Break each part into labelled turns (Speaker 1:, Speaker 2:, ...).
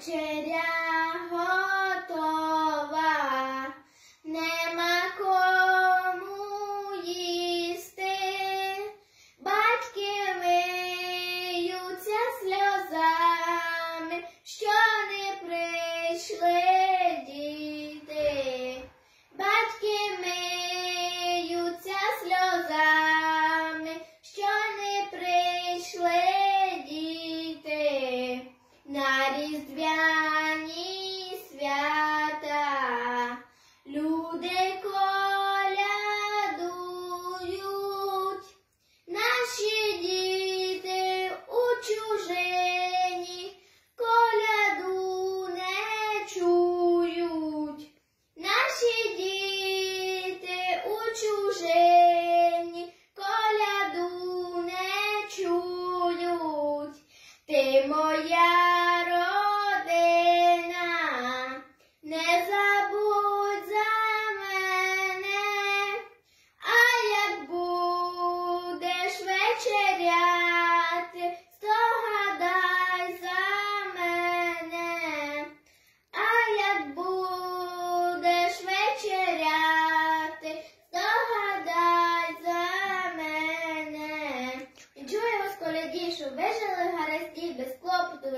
Speaker 1: 去掉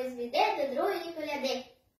Speaker 1: vezes de dedo, druido e colher de.